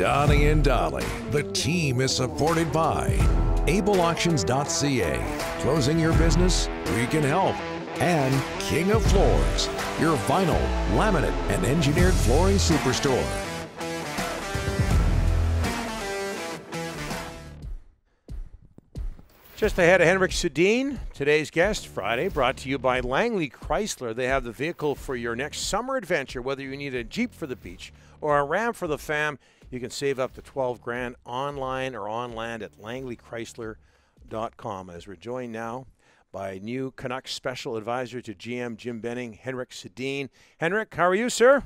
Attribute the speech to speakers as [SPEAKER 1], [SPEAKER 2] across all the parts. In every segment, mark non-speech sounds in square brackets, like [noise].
[SPEAKER 1] Donnie and Dhali. The team is supported by AbleAuctions.ca. Closing your business? We can help. And King of Floors, your vinyl, laminate, and engineered flooring superstore.
[SPEAKER 2] Just ahead of Henrik Sedin, today's guest, Friday, brought to you by Langley Chrysler. They have the vehicle for your next summer adventure, whether you need a Jeep for the beach or a Ram for the fam. You can save up to 12 grand online or on land at langleychrysler.com. As we're joined now by new Canucks special advisor to GM Jim Benning, Henrik Sedin. Henrik, how are you, sir?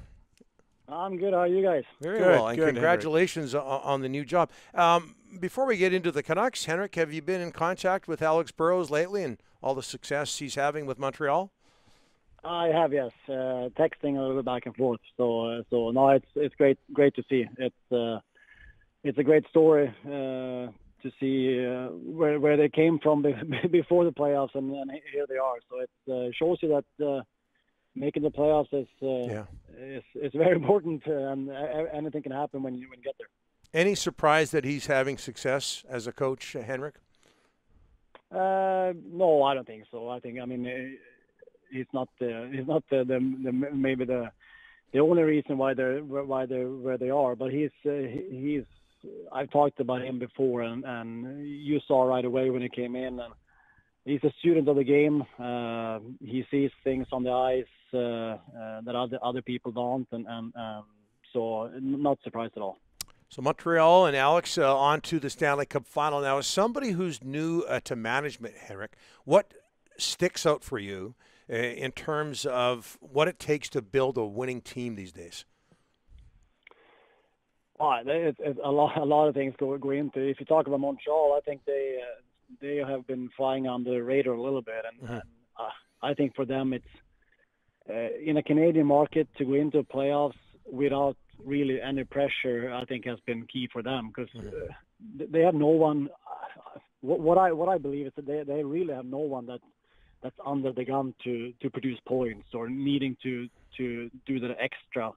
[SPEAKER 3] I'm good. How are you guys?
[SPEAKER 2] Very
[SPEAKER 4] Good,
[SPEAKER 2] well, and
[SPEAKER 4] good,
[SPEAKER 2] congratulations o- on the new job. Um, before we get into the Canucks, Henrik, have you been in contact with Alex Burrows lately and all the success he's having with Montreal?
[SPEAKER 3] I have yes, uh, texting a little bit back and forth. So uh, so no, it's it's great great to see. It's uh, it's a great story uh, to see uh, where where they came from be- [laughs] before the playoffs, and, and here they are. So it uh, shows you that uh, making the playoffs is uh,
[SPEAKER 2] Yeah.
[SPEAKER 3] is is very [laughs] important, uh, and uh, anything can happen when you when you get there.
[SPEAKER 2] Any surprise that he's having success as a coach, Henrik?
[SPEAKER 3] Uh, no, I don't think so. I think I mean uh, he's not the he's not the, the, the maybe the the only reason why they're why they're where they are, but he's uh, he's I've talked about him before, and and you saw right away when he came in, and he's a student of the game. Uh, he sees things on the ice uh, uh, that other other people don't, and and um, so not surprised at all.
[SPEAKER 2] So Montreal and Alex uh, on to the Stanley Cup final. Now, as somebody who's new uh, to management, Henrik, what sticks out for you in terms of what it takes to build a winning team these days?
[SPEAKER 3] Oh, it's, it's a lot. A lot of things go, go into. If you talk about Montreal, I think they uh, they have been flying under the radar a little bit, and, and uh, I think for them it's uh, in a Canadian market to go into playoffs without really any pressure. I think has been key for them because uh, th- they have no one. Uh, what, what I what I believe is that they they really have no one that that's under the gun to to produce points or needing to to do the extra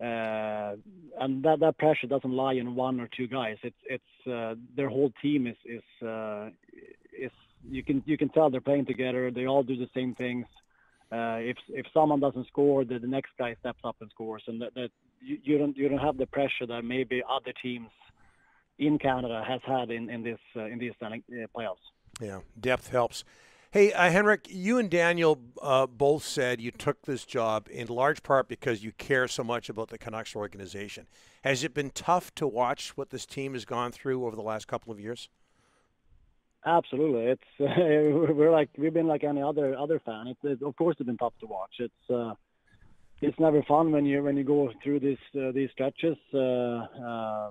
[SPEAKER 3] uh, and that that pressure doesn't lie in one or two guys. It's it's uh, their whole team is is uh, is you can you can tell they're playing together. They all do the same things. Uh, if if someone doesn't score, the, the next guy steps up and scores, and that, that you, you don't you don't have the pressure that maybe other teams in Canada has had in in this uh, in these uh, playoffs.
[SPEAKER 2] Yeah, depth helps. Hey, uh, Henrik, you and Daniel uh, both said you took this job in large part because you care so much about the Canucks organization. Has it been tough to watch what this team has gone through over the last couple of years?
[SPEAKER 3] Absolutely, it's [laughs] uh, we're like we've been like any other other fan. It's it, of course it's been tough to watch. It's uh, it's never fun when you when you go through these uh, these stretches. Uh, uh,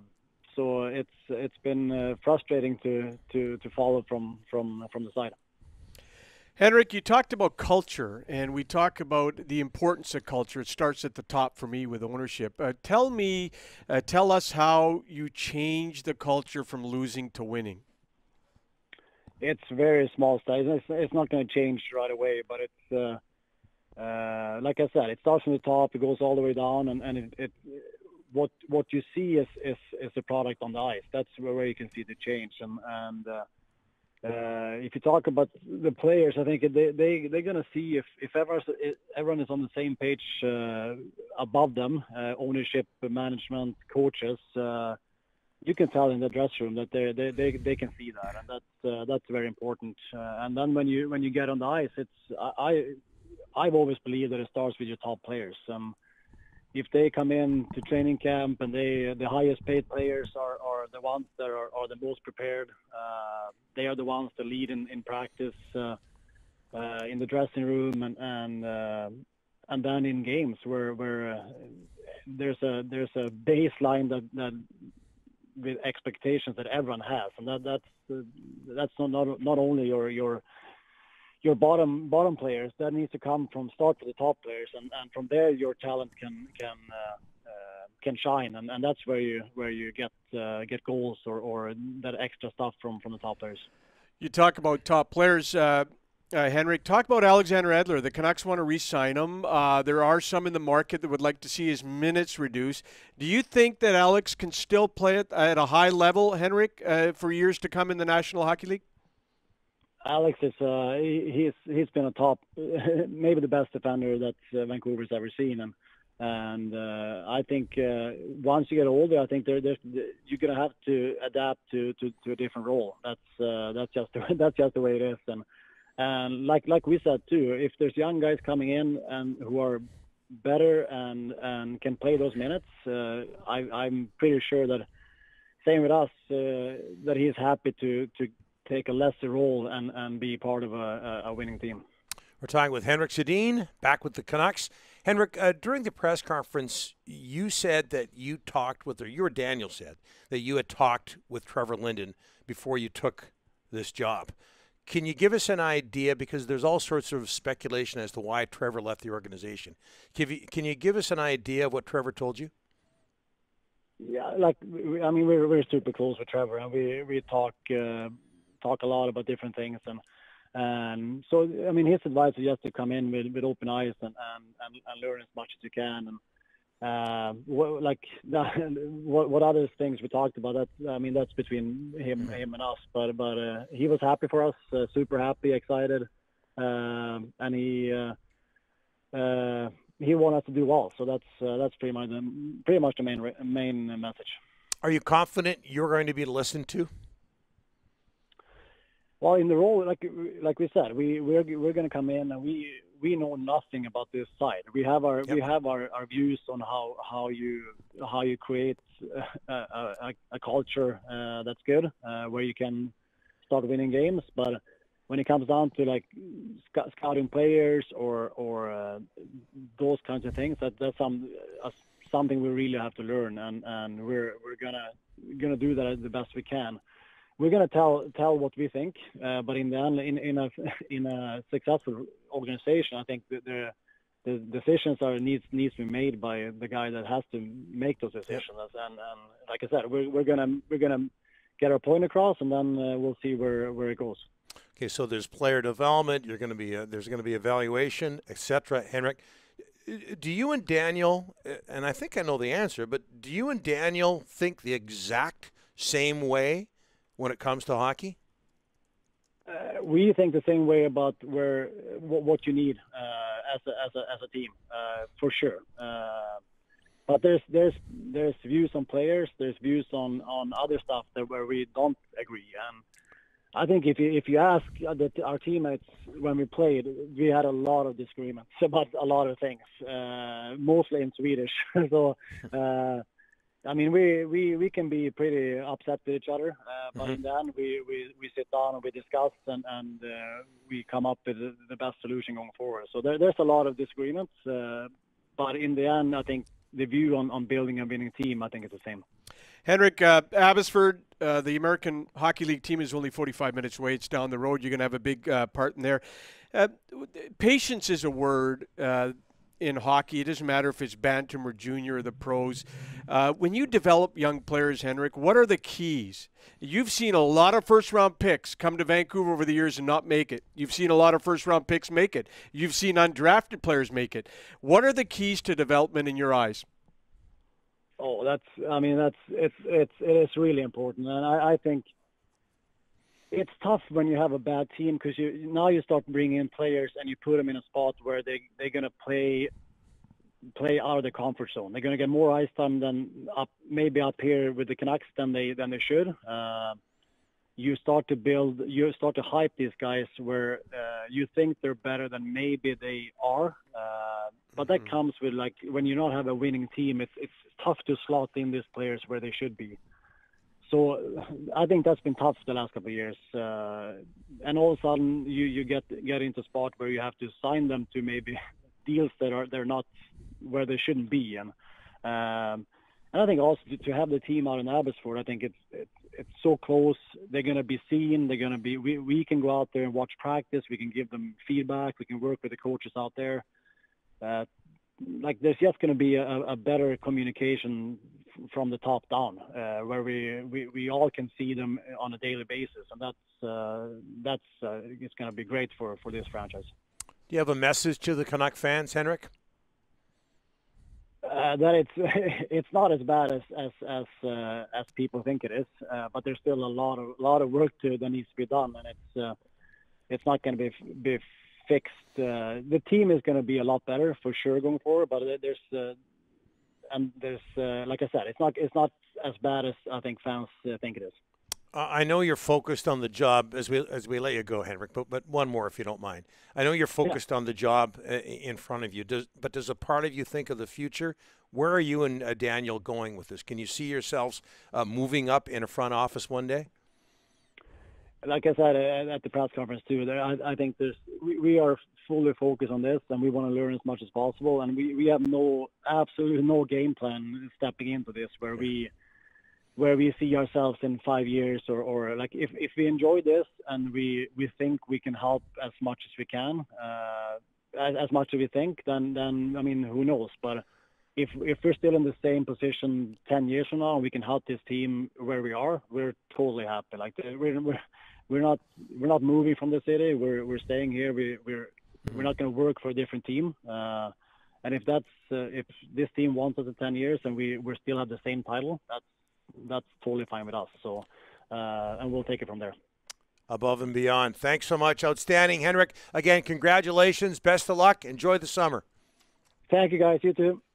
[SPEAKER 3] so it's it's been frustrating to, to, to follow from from from the side.
[SPEAKER 4] Henrik, you talked about culture, and we talk about the importance of culture. It starts at the top for me with ownership. Uh, tell me, uh, tell us how you change the culture from losing to winning.
[SPEAKER 3] It's very small steps. It's, it's not going to change right away, but it's uh, uh, like I said, it starts from the top, it goes all the way down, and, and it, it what what you see is, is is the product on the ice. That's where you can see the change. And, and uh, if you talk about the players, I think they they they're gonna see if if everyone everyone is on the same page uh, above them, uh, ownership, management, coaches. Uh, you can tell in the dressing room that they they they, they can see that, and that's uh, that's very important. Uh, and then when you when you get on the ice, it's I I've always believed that it starts with your top players. Um, if they come in to training camp and they the highest paid players are, are the ones that are, are the most prepared. Uh, they are the ones that lead in, in practice, uh, uh, in the dressing room, and and uh, and then in games where where uh, there's a there's a baseline that that with expectations that everyone has, and that that's uh, that's not, not not only your your your bottom bottom players that needs to come from start with the top players and, and from there your talent can can uh, uh, can shine and, and that's where you where you get uh, get goals or, or that extra stuff from from the top players
[SPEAKER 4] You talk about top players. Uh, uh, Henrik, talk about Alexander Edler. The Canucks want to re-sign him. Uh, there are some in the market that would like to see his minutes reduced. Do you think that Alex can still play at, at a high level, Henrik, uh, for years to come in the National Hockey League?
[SPEAKER 3] Alex is uh, he, he's he's been a top, [laughs] maybe the best defender that uh, Vancouver's ever seen, and and uh, I think uh, once you get older, I think there, there's you're gonna have to adapt to, to, to a different role. That's uh, that's just the, [laughs] that's just the way it is, and and like like we said too, if there's young guys coming in and who are better and and can play those minutes, uh, I, I'm pretty sure that same with us uh, that he's happy to to take a lesser role and, and be part of a, a winning team.
[SPEAKER 2] We're talking with Henrik Sedin, back with the Canucks. Henrik, uh, during the press conference, you said that you talked with, or you or Daniel said that you had talked with Trevor Linden before you took this job. Can you give us an idea? Because there's all sorts of speculation as to why Trevor left the organization. Can you, can you give us an idea of what Trevor told you?
[SPEAKER 3] Yeah, like I mean, we're we're super close with Trevor, and we we talk uh, talk a lot about different things. And and so, I mean, his advice is just to come in with, with open eyes and, and, and, and learn as much as you can. And uh, what, like [laughs] what, what other things we talked about? That I mean, that's between him, him and us. But but uh, he was happy for us, uh, super happy, excited, um, and he uh, uh, he wanted us to do well. So that's uh, that's pretty much the pretty much the main main message.
[SPEAKER 2] Are you confident you're going to be listened to?
[SPEAKER 3] Well, in the role, like like we said, we we're we're going to come in and we we know nothing about this side. We have our yep. we have our, our views on how how you how you create a, a, a culture uh, that's good, uh, where you can start winning games. But when it comes down to like sc- scouting players or or uh, those kinds of things, that that's some uh, something we really have to learn, and and we're we're gonna gonna do that the best we can we're going to tell tell what we think, uh, but in the end, in, in a in a successful organization, I think the the decisions are needs needs to be made by the guy that has to make those decisions. Yep. And, and like I said, we're we're gonna we're gonna get our point across, and then uh, we'll see where where it goes.
[SPEAKER 2] Okay, so there's player development. You're going to be uh, there's going to be evaluation, etc. Henrik, do you and Daniel, uh, and I think I know the answer, but do you and Daniel think the exact same way when it comes to hockey?
[SPEAKER 3] Uh, we think the same way about where what you need uh, as a as a as a team uh, for sure. Uh, but there's there's there's views on players, there's views on on other stuff that where we don't agree. And I think if you if you ask the, our teammates when we played, we had a lot of disagreements [laughs] about a lot of things, uh, mostly in Swedish. [laughs] so uh, I mean, we, we, we can be pretty upset with each other, uh, but mm-hmm. in the end, we, we, we sit down and we discuss and, and uh, we come up with the best solution going forward. So there, there's a lot of disagreements, uh, but in the end, I think the view on, on building a winning team, I think is the same.
[SPEAKER 4] Henrik, uh, Abbotsford, uh, the American Hockey League team is only 45 minutes away. It's down the road. You're going to have a big uh, part in there. Uh, patience is a word uh, in hockey. It doesn't matter if it's Bantam or junior or the pros. Uh, when you develop young players, Henrik, what are the keys? You've seen a lot of first round picks come to Vancouver over the years and not make it. You've seen a lot of first round picks make it. You've seen undrafted players make it. What are the keys to development in your eyes?
[SPEAKER 3] Oh, that's. I mean, that's it's it's it is really important, and I, I think it's tough when you have a bad team because you now you start bringing in players and you put them in a spot where they they're gonna play play out of the comfort zone. They're gonna get more ice time than up maybe up here with the Canucks than they than they should. Uh, you start to build, you start to hype these guys where uh, you think they're better than maybe they are. Uh, but that mm-hmm. comes with like when you not have a winning team, it's it's tough to slot in these players where they should be. So I think that's been tough the last couple of years. Uh, and all of a sudden you, get get into a spot where you have to sign them to maybe [laughs] deals that are they're not where they shouldn't be. And um, and I think also to, have the team out in Abbotsford, I think it's it's, it's so close. They're going to be seen. They're going to be. We we can go out there and watch practice. We can give them feedback. We can work with the coaches out there. Uh, like there's just going to be a, a better communication from the top down, uh, where we, we we all can see them on a daily basis, and that's uh, that's uh, it's going to be great for for this franchise.
[SPEAKER 2] Do you have a message to the Canuck fans, Henrik?
[SPEAKER 3] Uh, that it's [laughs] it's not as bad as as as uh, as people think it is, uh, but there's still a lot of lot of work to that needs to be done, and it's uh, it's not going to be be fixed. Uh, the team is going to be a lot better for sure going forward, but there's uh, and there's like I said, it's not it's not as bad as I think fans think it is.
[SPEAKER 2] I know you're focused on the job as we as we let you go, Henrik. But but one more, if you don't mind. I know you're focused yeah. on the job uh, in front of you. Does but does a part of you think of the future? Where are you and uh, Daniel going with this? Can you see yourselves uh, moving up in a front office one day?
[SPEAKER 3] Like I said uh, at the press conference too, there, I, I, think there's we, we, are fully focused on this, and we want to learn as much as possible. And we, we have no absolutely no game plan stepping into this where we where we see ourselves in five years or, or like if, if we enjoy this and we, we think we can help as much as we can, uh, as, as much as we think, then, then, I mean, who knows? But if, if we're still in the same position 10 years from now and we can help this team where we are, we're totally happy. Like we're, we're, we're not, we're not moving from the city. We're, we're staying here. We, we're, we're not going to work for a different team. Uh, and if that's, uh, if this team wants us in 10 years and we, we still have the same title, that's, that's totally fine with us. So, uh, and we'll take it from there.
[SPEAKER 2] Above and beyond. Thanks so much. Outstanding, Henrik. Again, congratulations. Best of luck. Enjoy the summer.
[SPEAKER 3] Thank you, guys. You too.